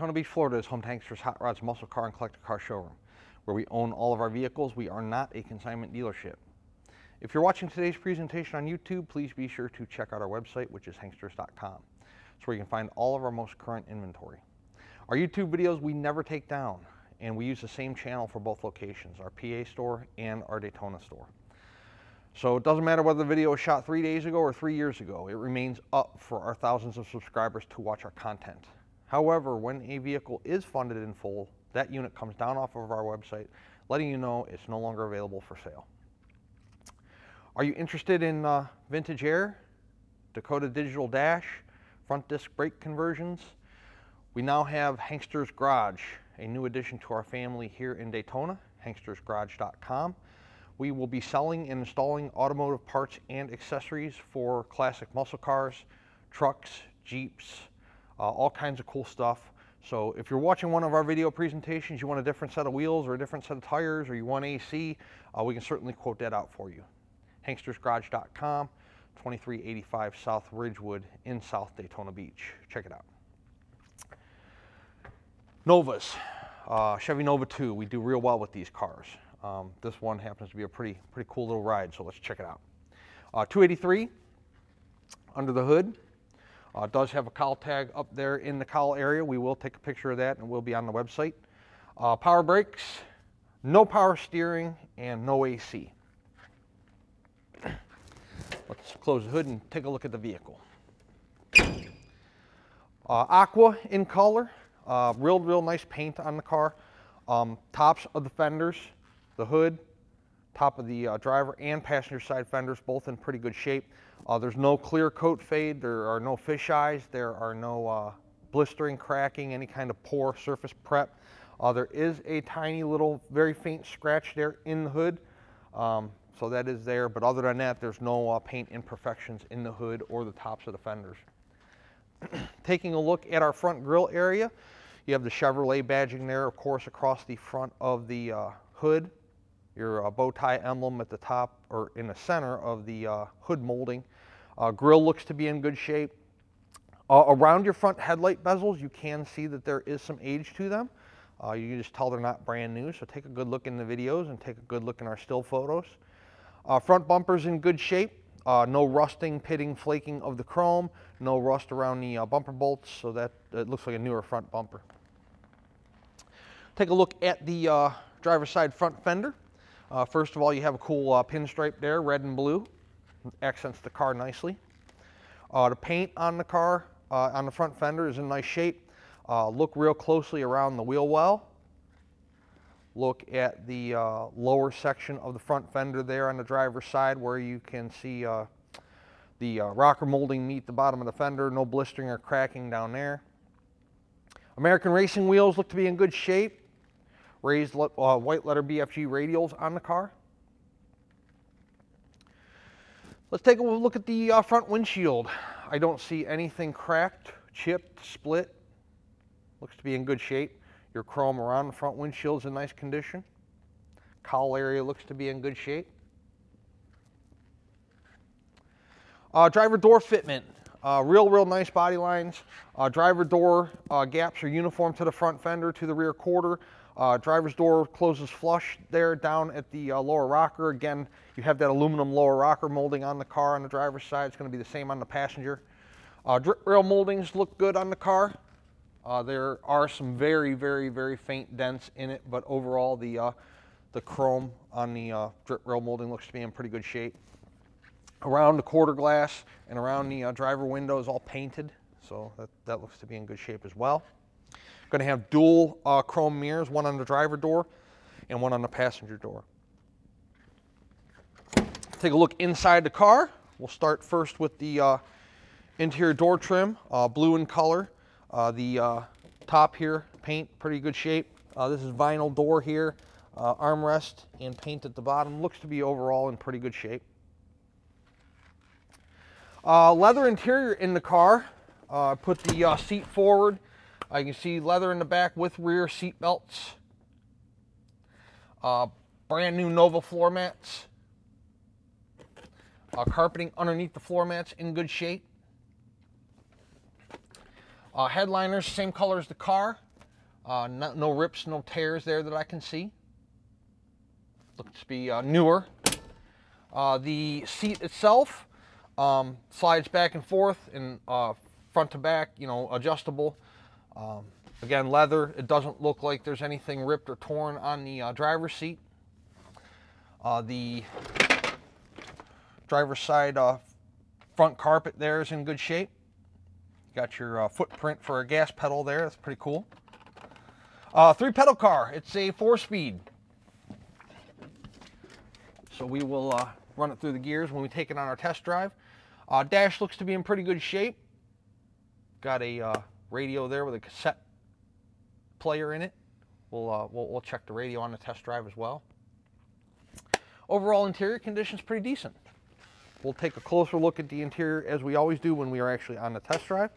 Daytona Beach, Florida is home to Hankster's Hot Rods Muscle Car and Collector Car Showroom, where we own all of our vehicles. We are not a consignment dealership. If you're watching today's presentation on YouTube, please be sure to check out our website, which is hanksters.com. It's where you can find all of our most current inventory. Our YouTube videos we never take down, and we use the same channel for both locations, our PA store and our Daytona store. So it doesn't matter whether the video was shot three days ago or three years ago, it remains up for our thousands of subscribers to watch our content. However, when a vehicle is funded in full, that unit comes down off of our website, letting you know it's no longer available for sale. Are you interested in uh, vintage air, Dakota digital dash, front disc brake conversions? We now have Hankster's Garage, a new addition to our family here in Daytona, hankstersgarage.com. We will be selling and installing automotive parts and accessories for classic muscle cars, trucks, Jeeps, all kinds of cool stuff. So if you're watching one of our video presentations, you want a different set of wheels or a different set of tires or you want AC, uh, we can certainly quote that out for you. HankstersGarage.com, 2385 South Ridgewood in South Daytona Beach. Check it out. Novas, uh, Chevy Nova 2, we do real well with these cars. Um, this one happens to be a pretty, pretty cool little ride, so let's check it out. Uh, 283 under the hood, uh, does have a cowl tag up there in the cowl area. We will take a picture of that and we'll be on the website. Uh, power brakes, no power steering, and no AC. Let's close the hood and take a look at the vehicle. Uh, aqua in color, uh, real, real nice paint on the car. Um, tops of the fenders, the hood, top of the uh, driver and passenger side fenders, both in pretty good shape. Uh, there's no clear coat fade, there are no fish eyes, there are no uh, blistering, cracking, any kind of poor surface prep. Uh, there is a tiny little, very faint scratch there in the hood, um, so that is there, but other than that, there's no uh, paint imperfections in the hood or the tops of the fenders. Taking a look at our front grille area, you have the Chevrolet badging there, of course, across the front of the uh, hood your uh, bow tie emblem at the top or in the center of the uh, hood molding. Uh, grill looks to be in good shape. Uh, around your front headlight bezels, you can see that there is some age to them. Uh, you can just tell they're not brand new, so take a good look in the videos and take a good look in our still photos. Uh, front bumper's in good shape. no rusting, pitting, flaking of the chrome. No rust around the bumper bolts, so that it looks like a newer front bumper. Take a look at the driver's side front fender. Uh, first of all, you have a cool uh, pinstripe there, red and blue. Accents the car nicely. Uh, the paint on the car, uh, on the front fender is in nice shape. Uh, look real closely around the wheel well. Look at the uh, lower section of the front fender there on the driver's side where you can see the rocker molding meet the bottom of the fender. No blistering or cracking down there. American Racing wheels look to be in good shape raised uh, white letter BFG radials on the car. Let's take a look at the uh, front windshield. I don't see anything cracked, chipped, split. Looks to be in good shape. Your chrome around the front windshield is in nice condition. Cowl area looks to be in good shape. Uh, driver door fitment. Uh, real, real nice body lines. Uh, driver door uh, gaps are uniform to the front fender, to the rear quarter. Uh, driver's door closes flush there down at the uh, lower rocker. Again, you have that aluminum lower rocker molding on the car on the driver's side. It's going to be the same on the passenger. Uh, drip rail moldings look good on the car. Uh, there are some very, very, very faint dents in it, but overall the, uh, the chrome on the uh, drip rail molding looks to be in pretty good shape. Around the quarter glass and around the driver window is all painted, so that, that looks to be in good shape as well. Going to have dual uh, chrome mirrors, one on the driver door and one on the passenger door. Take a look inside the car. We'll start first with the uh, interior door trim, uh, blue in color. Uh, the uh, top here, paint, pretty good shape. Uh, this is vinyl door here, armrest and paint at the bottom. Looks to be overall in pretty good shape. leather interior in the car. put the seat forward I can see leather in the back with rear seat belts. Uh, brand new Nova floor mats. Uh, carpeting underneath the floor mats in good shape. Uh, headliners, same color as the car. Uh, no, no, rips, no tears there that I can see. Looks to be uh, newer. Uh, the seat itself um, slides back and forth and front to back, you know, adjustable. Um, again, leather. It doesn't look like there's anything ripped or torn on the uh, driver's seat. Uh, the driver's side uh, front carpet there is in good shape. Got your uh, footprint for a gas pedal there. That's pretty cool. Uh, three pedal car. It's a four speed. So we will uh, run it through the gears when we take it on our test drive. Dash looks to be in pretty good shape. Got a radio there with a cassette player in it. We'll, uh, we'll, we'll check the radio on the test drive as well. Overall interior condition is pretty decent. We'll take a closer look at the interior as we always do when we are actually on the test drive.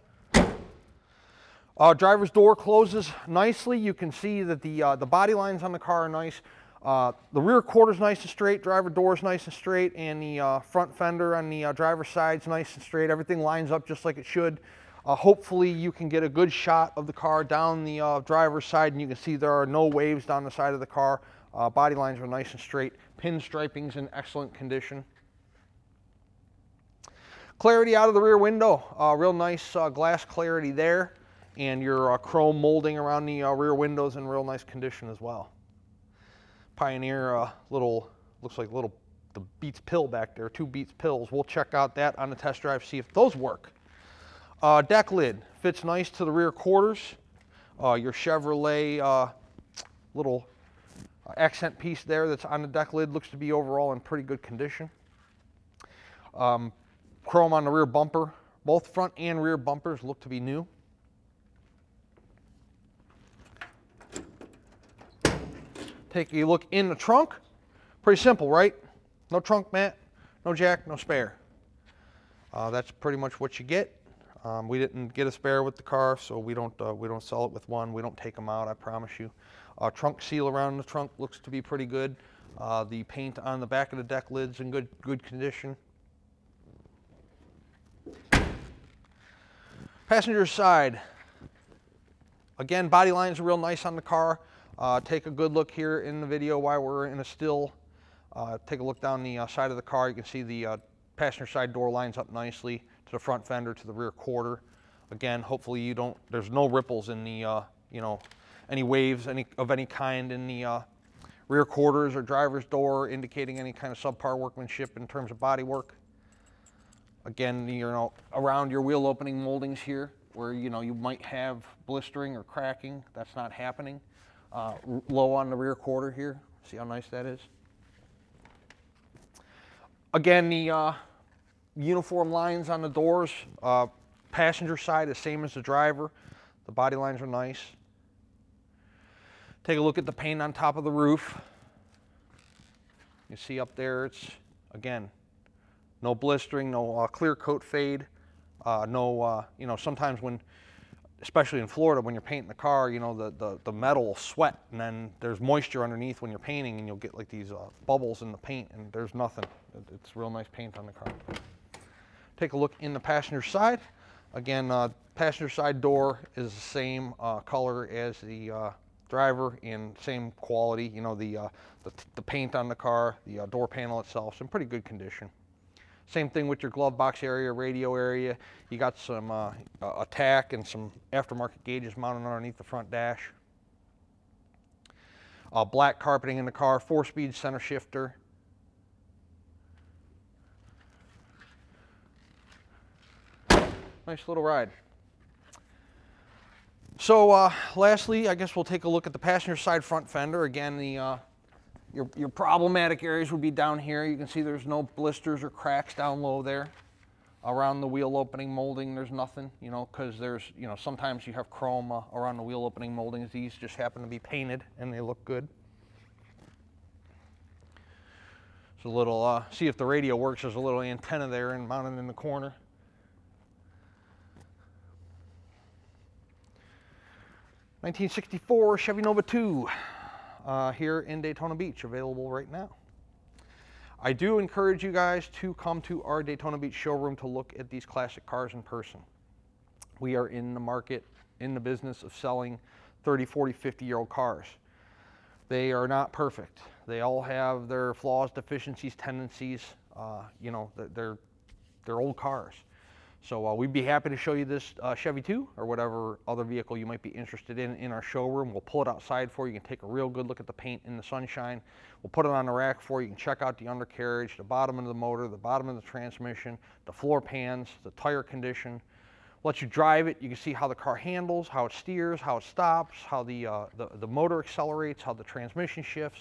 Uh, driver's door closes nicely. You can see that the, uh, the body lines on the car are nice. Uh, the rear quarter's nice and straight, driver door's nice and straight, and the uh, front fender on the uh, driver's side's nice and straight. Everything lines up just like it should. Uh, hopefully you can get a good shot of the car down the driver's side, and you can see there are no waves down the side of the car. body lines are nice and straight. Pinstriping's in excellent condition. Clarity out of the rear window, real nice glass clarity there and your uh, chrome molding around the uh, rear windows in real nice condition as well. Pioneer uh, little, looks like little, the Beats pill back there, two Beats pills. We'll check out that on the test drive, see if those work. Uh, deck lid fits nice to the rear quarters. Uh, your Chevrolet uh, little accent piece there that's on the deck lid looks to be overall in pretty good condition. Um, chrome on the rear bumper. Both front and rear bumpers look to be new. Take a look in the trunk. Pretty simple, right? No trunk mat, no jack, no spare. Uh, that's pretty much what you get. Um, we didn't get a spare with the car, so we don't uh, we don't sell it with one. We don't take them out, I promise you. Uh, trunk seal around the trunk looks to be pretty good. Uh, the paint on the back of the deck lid's in good good condition. Passenger side. Again, body lines are real nice on the car. Uh, take a good look here in the video while we're in a still. Uh, take a look down the uh, side of the car. You can see the passenger side door lines up nicely to the front fender, to the rear quarter. Again, hopefully you don't, there's no ripples in the, uh, you know, any waves any of any kind in the uh, rear quarters or driver's door indicating any kind of subpar workmanship in terms of body work. Again, you know, around your wheel opening moldings here where, you know, you might have blistering or cracking, that's not happening uh, low on the rear quarter here. See how nice that is? Again, the uh, uniform lines on the doors, uh, passenger side is same as the driver. The body lines are nice. Take a look at the paint on top of the roof. You see up there, it's, again, no blistering, no uh, clear coat fade, uh, no, uh, you know, sometimes when especially in Florida, when you're painting the car, you know, the, the, the metal will sweat and then there's moisture underneath when you're painting and you'll get like these uh, bubbles in the paint and there's nothing. It's real nice paint on the car. Take a look in the passenger side. Again, uh, passenger side door is the same uh, color as the uh, driver and same quality. You know, the, uh, the, the, paint on the car, the uh, door panel itself, is in pretty good condition. Same thing with your glove box area, radio area. You got some uh, a tack and some aftermarket gauges mounted underneath the front dash. Uh, black carpeting in the car, four-speed center shifter. Nice little ride. So uh, lastly, I guess we'll take a look at the passenger side front fender. Again, the uh, your, your problematic areas would be down here. You can see there's no blisters or cracks down low there. Around the wheel opening molding, there's nothing, you know, because there's, you know, sometimes you have chrome uh, around the wheel opening moldings. These just happen to be painted and they look good. It's a little, uh, see if the radio works. There's a little antenna there and mounted in the corner. Nineteen sixty four Chevy Nova 2 uh, here in Daytona Beach, available right now. I do encourage you guys to come to our Daytona Beach showroom to look at these classic cars in person. We are in the market, in the business of selling 30, 40, 50 year old cars. They are not perfect. They all have their flaws, deficiencies, tendencies. Uh, you know, they're, they're old cars. So uh, we'd be happy to show you this uh, Chevy 2 or whatever other vehicle you might be interested in in our showroom. We'll pull it outside for you. You can take a real good look at the paint in the sunshine. We'll put it on the rack for you. You can check out the undercarriage, the bottom of the motor, the bottom of the transmission, the floor pans, the tire condition. Let you drive it. You can see how the car handles, how it steers, how it stops, how the, uh, the, the motor accelerates, how the transmission shifts,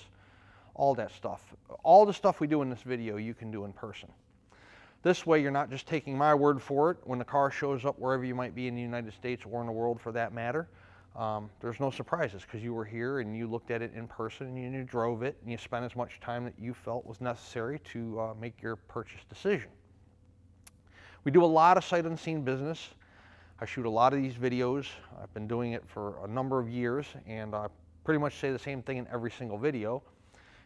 all that stuff. All the stuff we do in this video you can do in person. This way, you're not just taking my word for it when the car shows up wherever you might be in the United States or in the world for that matter. Um, there's no surprises because you were here and you looked at it in person and you drove it and you spent as much time that you felt was necessary to uh, make your purchase decision. We do a lot of sight unseen business. I shoot a lot of these videos. I've been doing it for a number of years and I pretty much say the same thing in every single video.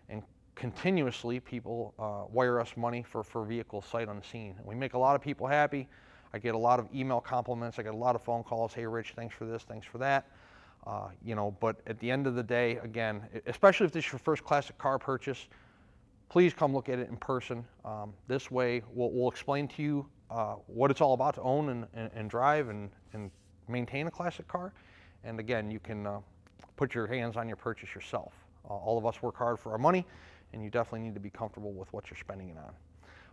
And continuously people uh, wire us money for, for vehicles sight unseen. We make a lot of people happy. I get a lot of email compliments. I get a lot of phone calls. Hey, Rich, thanks for this, thanks for that. Uh, you know, but at the end of the day, again, especially if this is your first classic car purchase, please come look at it in person. Um, this way, we'll, we'll, explain to you uh, what it's all about to own and, and, and drive and, and, maintain a classic car. And again, you can uh, put your hands on your purchase yourself. Uh, all of us work hard for our money and you definitely need to be comfortable with what you're spending it on.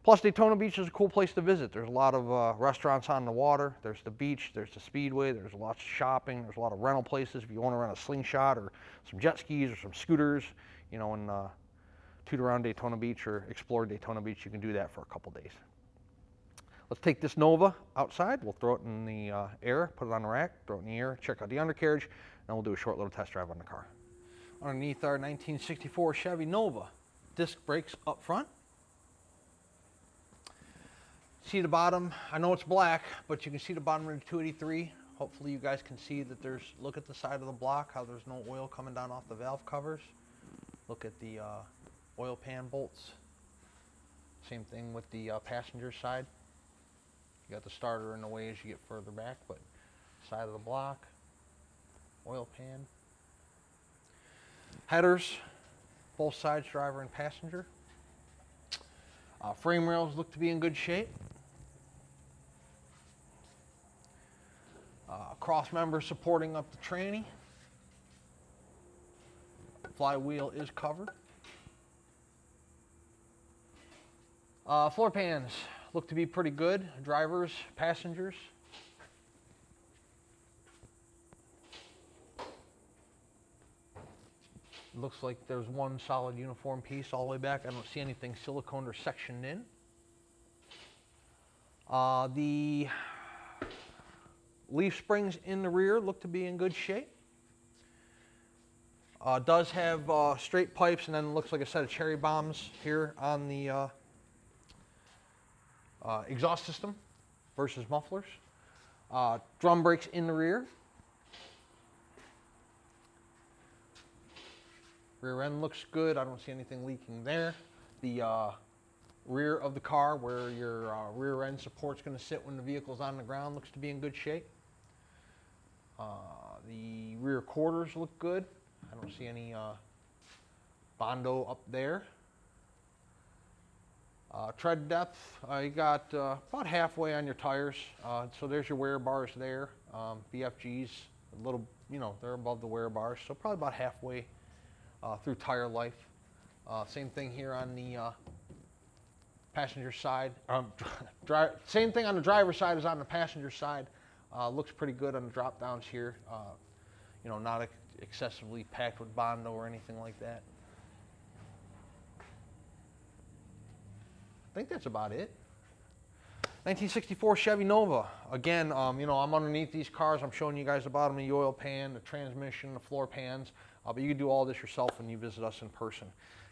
Plus, Daytona Beach is a cool place to visit. There's a lot of uh, restaurants on the water. There's the beach. There's the speedway. There's lots of shopping. There's a lot of rental places if you want to rent a slingshot or some jet skis or some scooters, you know, and uh, toot around Daytona Beach or explore Daytona Beach. You can do that for a couple days. Let's take this Nova outside. We'll throw it in the uh, air, put it on the rack, throw it in the air, check out the undercarriage, and we'll do a short little test drive on the car. Underneath our 1964 Chevy Nova disc brakes up front. See the bottom, I know it's black, but you can see the bottom of the 283. Hopefully you guys can see that there's, look at the side of the block, how there's no oil coming down off the valve covers. Look at the uh, oil pan bolts. Same thing with the uh, passenger side. You got the starter in the way as you get further back, but side of the block, oil pan. Headers, both sides, driver and passenger. Uh, frame rails look to be in good shape. Uh, cross member supporting up the tranny. Flywheel is covered. Uh, floor pans look to be pretty good. Drivers, passengers. Looks like there's one solid uniform piece all the way back. I don't see anything silicone or sectioned in. Uh, the leaf springs in the rear look to be in good shape. Uh, does have uh, straight pipes and then looks like a set of cherry bombs here on the uh, uh, exhaust system versus mufflers. Uh, drum brakes in the rear. Rear end looks good. I don't see anything leaking there. The uh, rear of the car where your uh, rear end support's going to sit when the vehicle's on the ground looks to be in good shape. Uh, the rear quarters look good. I don't see any uh, Bondo up there. Uh, tread depth, uh, you got about halfway on your tires. so there's your wear bars there. Um, BFGs, a little, you know, they're above the wear bars. So probably about halfway uh, through tire life. Uh, same thing here on the uh, passenger side. Um, same thing on the driver's side as on the passenger side. Uh, looks pretty good on the drop downs here. Uh, you know, not ex excessively packed with Bondo or anything like that. I think that's about it. 1964 Chevy Nova. Again, um, you know, I'm underneath these cars. I'm showing you guys the bottom of the oil pan, the transmission, the floor pans. Uh, but you can do all this yourself when you visit us in person.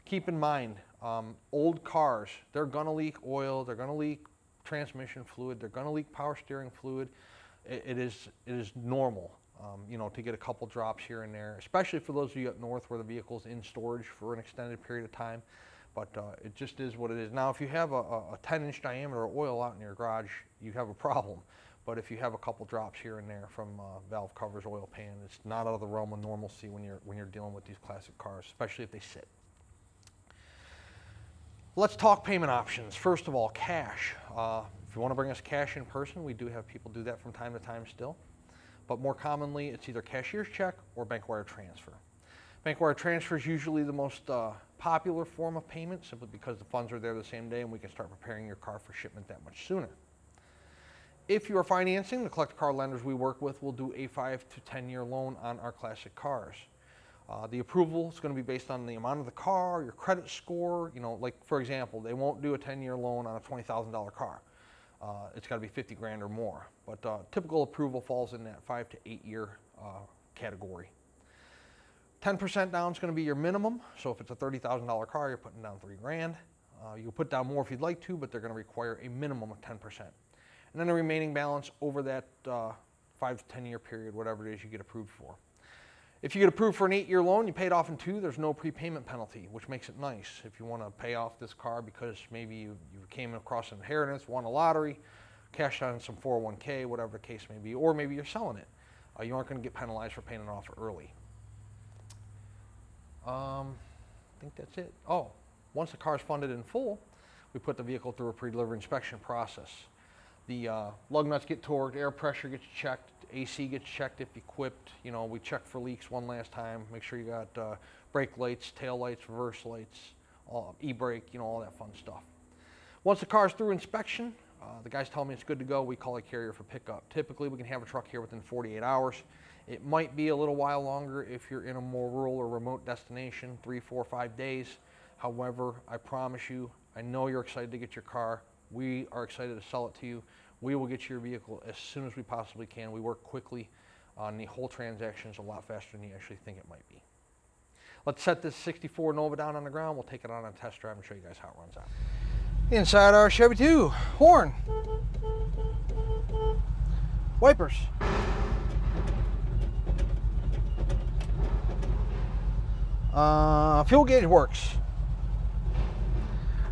Keep in mind, um, old cars, they're gonna leak oil, they're gonna leak transmission fluid, they're gonna leak power steering fluid. it, it is, it is normal. Um, you know, to get a couple drops here and there, especially for those of you up north where the vehicle's in storage for an extended period of time. But uh, it just is what it is. Now, if you have a, a 10 inch diameter oil out in your garage, you have a problem. But if you have a couple drops here and there from uh, valve covers, oil pan, it's not out of the realm of normalcy when you're when you're dealing with these classic cars, especially if they sit. Let's talk payment options. First of all, cash. Uh, if you want to bring us cash in person, we do have people do that from time to time still. But more commonly, it's either cashier's check or bank wire transfer. Bank wire transfer is usually the most uh, popular form of payment simply because the funds are there the same day and we can start preparing your car for shipment that much sooner. If you are financing, the collector car lenders we work with will do a 5 to 10 year loan on our classic cars. Uh, the approval is going to be based on the amount of the car, your credit score. You know, like for example, they won't do a 10-year loan on a $20,000 car. Uh, it's got to be 50 grand or more. But uh, typical approval falls in that five to eight year uh, category. 10% down is going to be your minimum. So if it's a $30,000 car, you're putting down three grand. Uh, you can put down more if you'd like to, but they're going to require a minimum of 10%. And then the remaining balance over that uh, five to 10 year period, whatever it is you get approved for. If you get approved for an eight-year loan, you pay it off in two, there's no prepayment penalty, which makes it nice. If you want to pay off this car because maybe you, you came across an inheritance, won a lottery, cashed on some 401k, whatever the case may be, or maybe you're selling it, uh, you aren't going to get penalized for paying it off early. Um, I think that's it. Oh, once the car is funded in full, we put the vehicle through a pre-delivery inspection process. The uh, lug nuts get torqued, air pressure gets checked, AC gets checked if equipped. You know, we check for leaks one last time. Make sure you got uh, brake lights, tail lights, reverse lights, e-brake, you know, all that fun stuff. Once the car's through inspection, uh, the guys tell me it's good to go. We call a carrier for pickup. Typically, we can have a truck here within 48 hours. It might be a little while longer if you're in a more rural or remote destination, three, four, five days. However, I promise you, I know you're excited to get your car. We are excited to sell it to you. We will get your vehicle as soon as we possibly can. We work quickly on the whole transactions a lot faster than you actually think it might be. Let's set this 64 Nova down on the ground. We'll take it on a test drive and show you guys how it runs out. Inside our Chevy 2, horn, wipers, uh, fuel gauge works.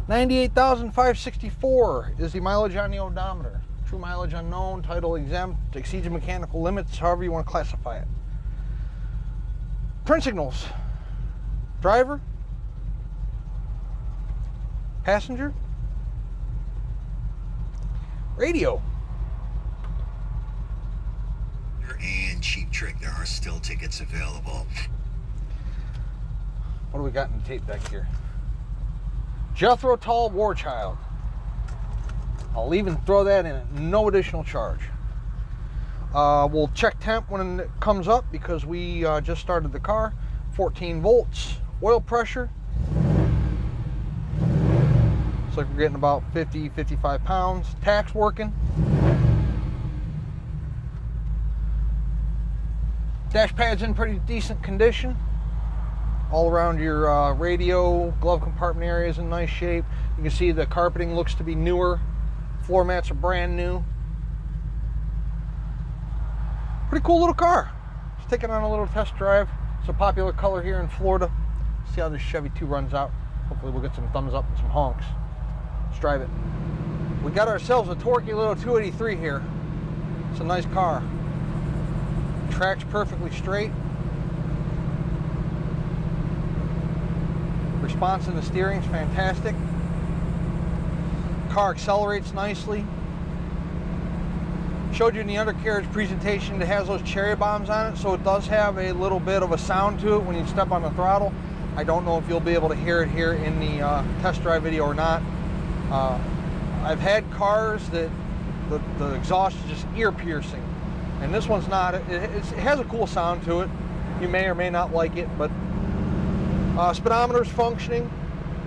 98,564 is the mileage on the odometer. True mileage unknown, title exempt, exceeds mechanical limits, however you want to classify it. Turn signals. Driver. Passenger. Radio. And Cheap Trick, there are still tickets available. What do we got in the tape deck here? Jethro Tull Warchild. I'll even throw that in no additional charge. Uh, we'll check temp when it comes up because we uh, just started the car. 14 volts, oil pressure. Looks like we're getting about 50, 55 pounds. Tach's working. Dash pad's in pretty decent condition. All around your uh, radio, glove compartment area is in nice shape. You can see the carpeting looks to be newer Floor mats are brand new. Pretty cool little car. Let's take it on a little test drive. It's a popular color here in Florida. See how this Chevy 2 runs out. Hopefully we'll get some thumbs up and some honks. Let's drive it. We got ourselves a torquey little 283 here. It's a nice car. Tracks perfectly straight. Response in the steering is fantastic car accelerates nicely. Showed you in the undercarriage presentation it has those cherry bombs on it, so it does have a little bit of a sound to it when you step on the throttle. I don't know if you'll be able to hear it here in the uh, test drive video or not. Uh, I've had cars that the, the, exhaust is just ear piercing, and this one's not. It, it, has a cool sound to it. You may or may not like it, but uh, speedometer's functioning.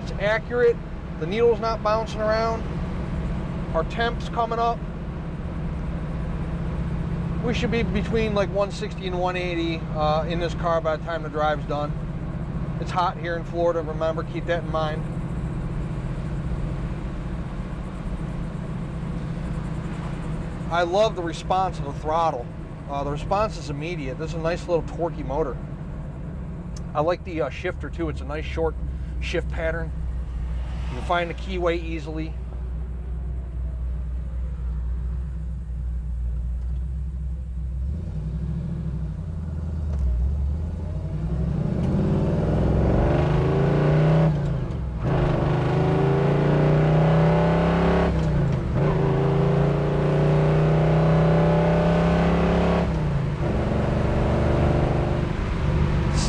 It's accurate. The needle's not bouncing around. Our temps coming up. We should be between like 160 and 180 uh, in this car by the time the drive's done. It's hot here in Florida, remember, keep that in mind. I love the response of the throttle. Uh, the response is immediate. This is a nice little torquey motor. I like the uh, shifter too. It's a nice short shift pattern. You can find the keyway easily.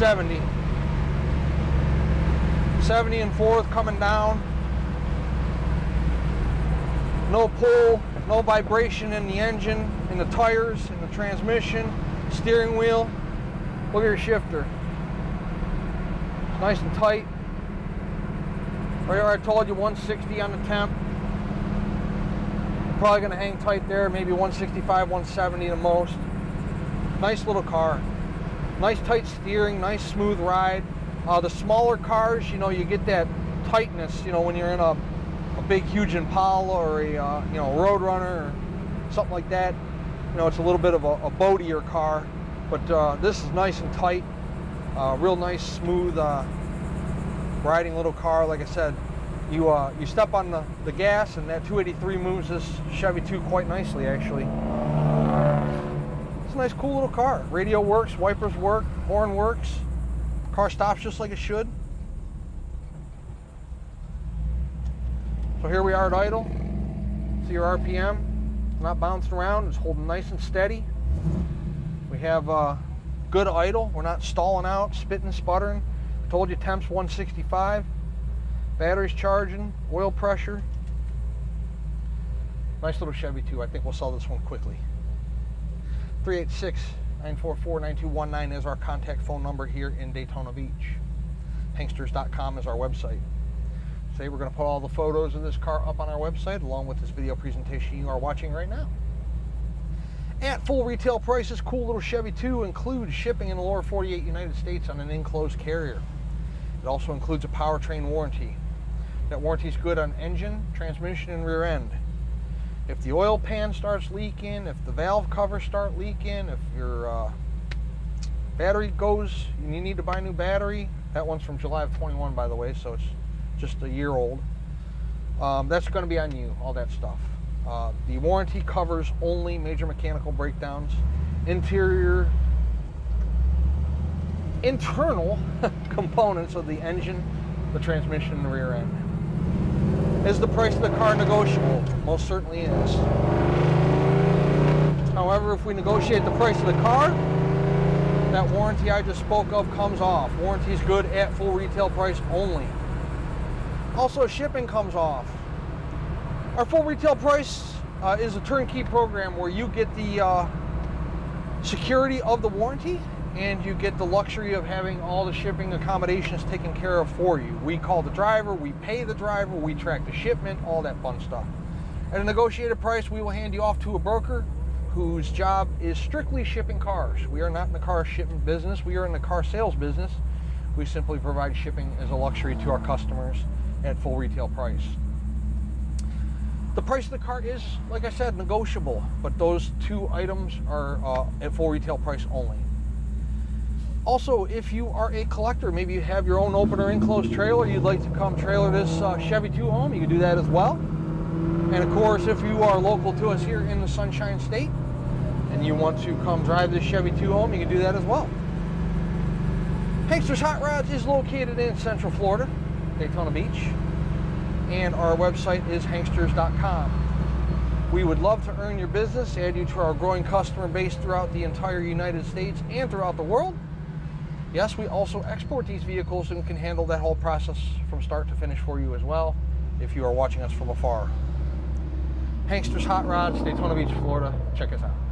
70. 70 and fourth coming down. No pull, no vibration in the engine, in the tires, in the transmission, steering wheel. Look at your shifter. It's nice and tight. Right where I told you 160 on the temp. Probably gonna hang tight there, maybe 165, 170 the most. Nice little car. Nice tight steering, nice smooth ride. Uh, the smaller cars, you know, you get that tightness, you know, when you're in a, a big, huge Impala or a, uh, you know, Roadrunner or something like that. You know, it's a little bit of a, a boatier car, but uh, this is nice and tight. Uh, real nice, smooth uh, riding little car. Like I said, you uh, you step on the, the gas and that 283 moves this Chevy 2 quite nicely, actually. It's a nice, cool little car. Radio works, wipers work, horn works. Car stops just like it should. So here we are at idle. See your RPM. It's not bouncing around. It's holding nice and steady. We have uh, good idle. We're not stalling out, spitting, sputtering. I told you temps 165. Battery's charging. Oil pressure. Nice little Chevy too. I think we'll sell this one quickly. 386 944-9219 is our contact phone number here in Daytona Beach. Hanksters.com is our website. Today we're going to put all the photos of this car up on our website along with this video presentation you are watching right now. At full retail prices, cool little Chevy 2 includes shipping in the lower 48 United States on an enclosed carrier. It also includes a powertrain warranty. That warranty is good on engine, transmission, and rear end if the oil pan starts leaking, if the valve covers start leaking, if your uh, battery goes and you need to buy a new battery, that one's from July of 21 by the way, so it's just a year old. Um, that's going to be on you, all that stuff. Uh, the warranty covers only major mechanical breakdowns, interior, internal components of the engine, the transmission, and the rear end. Is the price of the car negotiable? Most certainly is. However, if we negotiate the price of the car, that warranty I just spoke of comes off. Warranty is good at full retail price only. Also, shipping comes off. Our full retail price uh, is a turnkey program where you get the uh, security of the warranty and you get the luxury of having all the shipping accommodations taken care of for you. We call the driver, we pay the driver, we track the shipment, all that fun stuff. At a negotiated price, we will hand you off to a broker whose job is strictly shipping cars. We are not in the car shipment business, we are in the car sales business. We simply provide shipping as a luxury to our customers at full retail price. The price of the car is, like I said, negotiable, but those two items are uh, at full retail price only. Also, if you are a collector, maybe you have your own open or enclosed trailer, you'd like to come trailer this uh, Chevy 2 home, you can do that as well. And of course, if you are local to us here in the Sunshine State and you want to come drive this Chevy 2 home, you can do that as well. Hanksters Hot Rods is located in Central Florida, Daytona Beach, and our website is hanksters.com. We would love to earn your business, add you to our growing customer base throughout the entire United States and throughout the world. Yes, we also export these vehicles and can handle that whole process from start to finish for you as well if you are watching us from afar. Hanksters Hot Rods, Daytona Beach, Florida. Check us out.